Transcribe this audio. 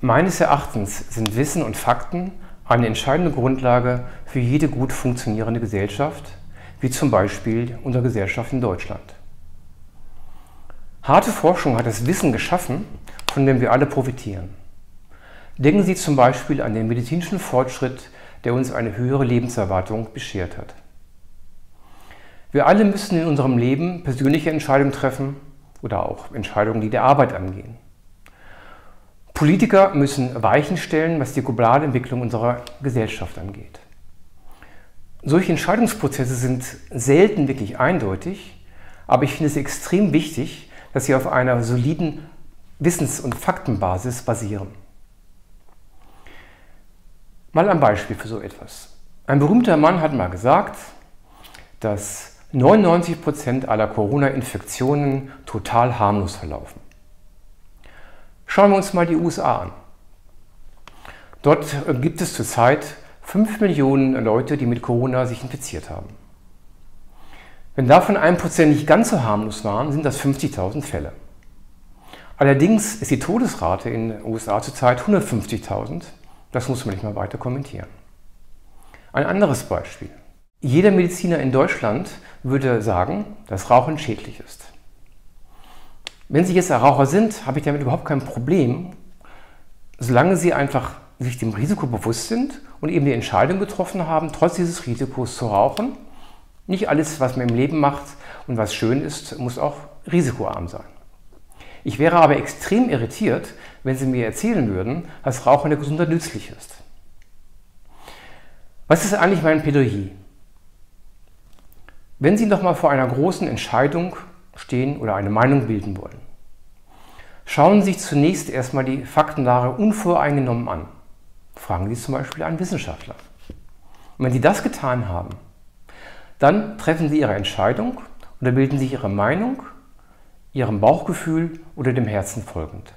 Meines Erachtens sind Wissen und Fakten eine entscheidende Grundlage für jede gut funktionierende Gesellschaft, wie zum Beispiel unsere Gesellschaft in Deutschland. Harte Forschung hat das Wissen geschaffen, von dem wir alle profitieren. Denken Sie zum Beispiel an den medizinischen Fortschritt, der uns eine höhere Lebenserwartung beschert hat. Wir alle müssen in unserem Leben persönliche Entscheidungen treffen oder auch Entscheidungen, die der Arbeit angehen. Politiker müssen Weichen stellen, was die globale Entwicklung unserer Gesellschaft angeht. Solche Entscheidungsprozesse sind selten wirklich eindeutig, aber ich finde es extrem wichtig, dass sie auf einer soliden Wissens- und Faktenbasis basieren. Mal ein Beispiel für so etwas. Ein berühmter Mann hat mal gesagt, dass 99 Prozent aller Corona-Infektionen total harmlos verlaufen. Schauen wir uns mal die USA an. Dort gibt es zurzeit 5 Millionen Leute, die mit Corona sich infiziert haben. Wenn davon 1% nicht ganz so harmlos waren, sind das 50.000 Fälle. Allerdings ist die Todesrate in den USA zurzeit 150.000. Das muss man nicht mal weiter kommentieren. Ein anderes Beispiel. Jeder Mediziner in Deutschland würde sagen, dass Rauchen schädlich ist. Wenn Sie jetzt Raucher sind, habe ich damit überhaupt kein Problem, solange Sie einfach sich dem Risiko bewusst sind und eben die Entscheidung getroffen haben, trotz dieses Risikos zu rauchen. Nicht alles, was man im Leben macht und was schön ist, muss auch risikoarm sein. Ich wäre aber extrem irritiert, wenn Sie mir erzählen würden, dass Rauchen der Gesundheit nützlich ist. Was ist eigentlich mein Plädoyer? Wenn Sie noch mal vor einer großen Entscheidung stehen oder eine Meinung bilden wollen. Schauen Sie sich zunächst erstmal die Faktenlage unvoreingenommen an. Fragen Sie zum Beispiel einen Wissenschaftler. Und wenn Sie das getan haben, dann treffen Sie Ihre Entscheidung oder bilden sich Ihre Meinung, Ihrem Bauchgefühl oder dem Herzen folgend.